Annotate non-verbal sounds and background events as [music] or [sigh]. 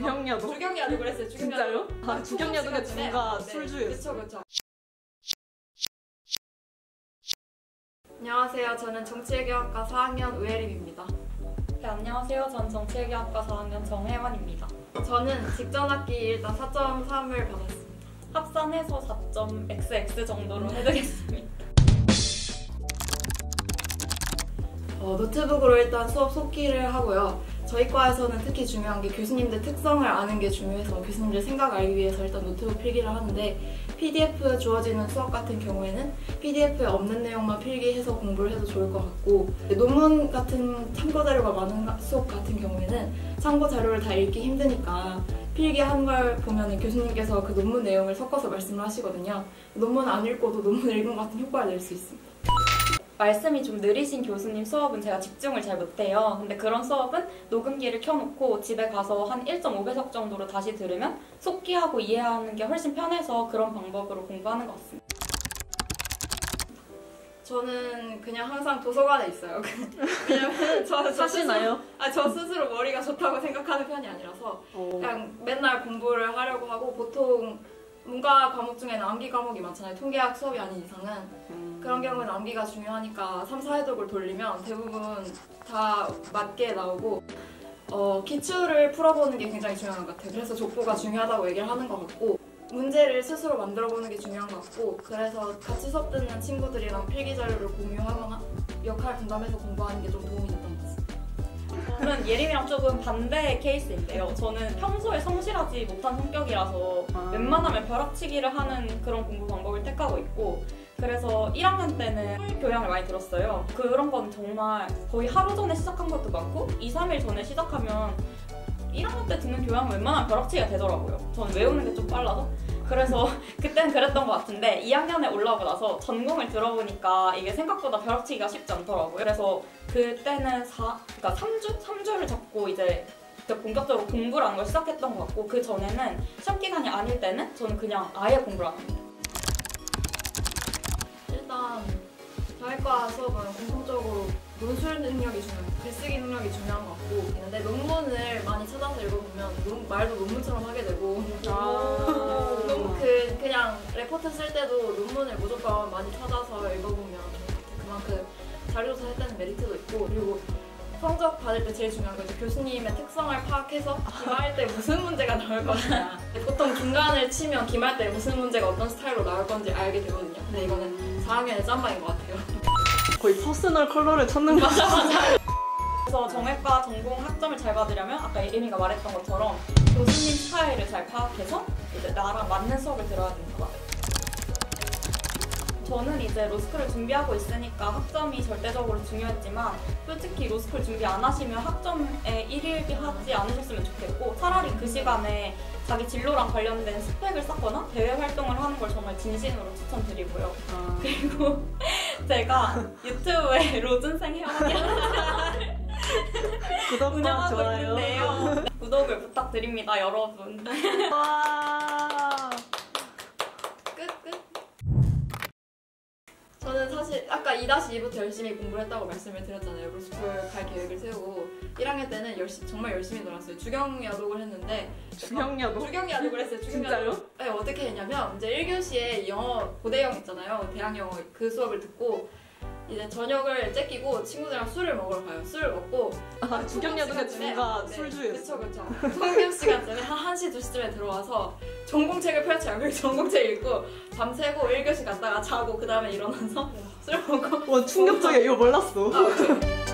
주경야도? 주경야도 그랬어요. 주경야도. 진짜요? 아, 주경야도가 시간쯤에. 중과 네, 술주였어. 그쵸 그쵸. 안녕하세요. 저는 정치외교학과 4학년 우예림입니다. 네, 안녕하세요. 전 정치외교학과 4학년 정혜원입니다. 저는 직전 학기 일단 4.3을 받았습니다. 합산해서 4.xx 정도로 해드리겠습니다. 어, 노트북으로 일단 수업 속기를 하고요. 저희 과에서는 특히 중요한 게 교수님들 특성을 아는 게 중요해서 교수님들 생각 알기 위해서 일단 노트북 필기를 하는데 PDF 주어지는 수업 같은 경우에는 PDF에 없는 내용만 필기해서 공부를 해도 좋을 것 같고 논문 같은 참고 자료가 많은 가- 수업 같은 경우에는 참고 자료를 다 읽기 힘드니까 필기한 걸 보면 교수님께서 그 논문 내용을 섞어서 말씀을 하시거든요. 논문 안 읽고도 논문 읽은 것 같은 효과를 낼 수 있습니다. 말씀이 좀 느리신 교수님 수업은 제가 집중을 잘 못해요. 근데 그런 수업은 녹음기를 켜놓고 집에 가서 한 1.5배속 정도로 다시 들으면 속기하고 이해하는 게 훨씬 편해서 그런 방법으로 공부하는 것 같습니다. 저는 그냥 항상 도서관에 있어요. [laughs] 왜냐면 저, 저 스스로, 사시나요? 아, 저 스스로 머리가 좋다고 생각하는 편이 아니라서 어. 그냥 맨날 공부를 하려고 하고 보통 문과 과목 중에는 암기 과목이 많잖아요. 통계학 수업이 아닌 이상은 음. 그런 경우는 암기가 중요하니까 3, 4회독을 돌리면 대부분 다 맞게 나오고 어, 기출을 풀어보는 게 굉장히 중요한 것 같아요. 그래서 족보가 중요하다고 얘기를 하는 것 같고 문제를 스스로 만들어보는 게 중요한 것 같고 그래서 같이 수업 듣는 친구들이랑 필기 자료를 공유하거나 역할 분담해서 공부하는 게 좀 도움이 됐던 것 같습니다. 저는 예림이랑 조금 반대의 케이스인데요. 저는 평소에 성실하지 못한 성격이라서 아. 웬만하면 벼락치기를 하는 그런 공부 방법을 택하고 있고 그래서 1학년 때는 술 교양을 많이 들었어요. 그런 건 정말 거의 하루 전에 시작한 것도 많고 2, 3일 전에 시작하면 1학년 때 듣는 교양은 웬만하면 벼락치기가 되더라고요. 저는 외우는 게 좀 빨라서. 그래서 [laughs] 그때는 그랬던 것 같은데 2학년에 올라오고 나서 전공을 들어보니까 이게 생각보다 벼락치기가 쉽지 않더라고요. 그래서 그때는 4, 그러니까 3주? 3주를 잡고 이제 그때 본격적으로 공부를 하는 걸 시작했던 것 같고 그 전에는 시험 기간이 아닐 때는 저는 그냥 아예 공부를 안 합니다. 일단 저희과 수업은 공통적으로 논술 능력이 중요해요. 글쓰기 능력이 중요한 것 같고 근데 논문을 많이 찾아서 읽어보면 논- 말도 논문처럼 하게 되고 아. 레포트 쓸 때도 논문을 무조건 많이 찾아서 읽어보면 것 같아요. 그만큼 자료조사 할 때는 메리트도 있고 그리고 성적 받을 때 제일 중요한 건 이제 교수님의 특성을 파악해서 기말 때 무슨 문제가 나올 거냐 보통 중간을 치면 기말 때 무슨 문제가 어떤 스타일로 나올 건지 알게 되거든요 근데 이거는 4학년의 짬밥인 것 같아요 거의 personal color를 찾는 거 [laughs] 그래서 정외과 전공 학점을 잘 받으려면 아까 예림이가 말했던 것처럼 교수님 스타일을 잘 파악해서 이제 나랑 맞는 수업을 들어야 된다. 저는 이제 로스쿨을 준비하고 있으니까 학점이 절대적으로 중요했지만 솔직히 로스쿨 준비 안 하시면 학점에 일희일비 하지 않으셨으면 좋겠고 차라리 그 시간에 자기 진로랑 관련된 스펙을 쌓거나 대외 활동을 하는 걸 정말 진심으로 추천드리고요. 아. 그리고 [laughs] 제가 유튜브에 [laughs] 로준생 회원이라는 구독과 운영하고 좋아요. 있는데요. 구독을 부탁드립니다, 여러분. 저는 사실 아까 2-2부터 열심히 공부를 했다고 말씀을 드렸잖아요. 로스쿨 갈 계획을 세우고 1학년 때는 열심 정말 열심히 놀았어요. 주경야독을 했는데 주경야도? 주경야독을 했어요. 주경야독. 진짜요? 네, 어떻게 했냐면 이제 1교시에 영어 고대영 있잖아요. 대학 영어 그 수업을 듣고 이제 저녁을 째끼고 친구들이랑 술을 먹으러 가요. 술을 먹고 아, 주경야도가 시간쯤에- 중과 네, 술주였어. 그쵸 그쵸. 통금 시간쯤에 한 1시 2시쯤에 들어와서 전공책을 펼쳐요. 그리고 [laughs] 전공책 읽고 밤새고 1교시 갔다가 자고 그 다음에 일어나서 술 먹고 와, 충격적이야. 이거 몰랐어. 아, 오케이.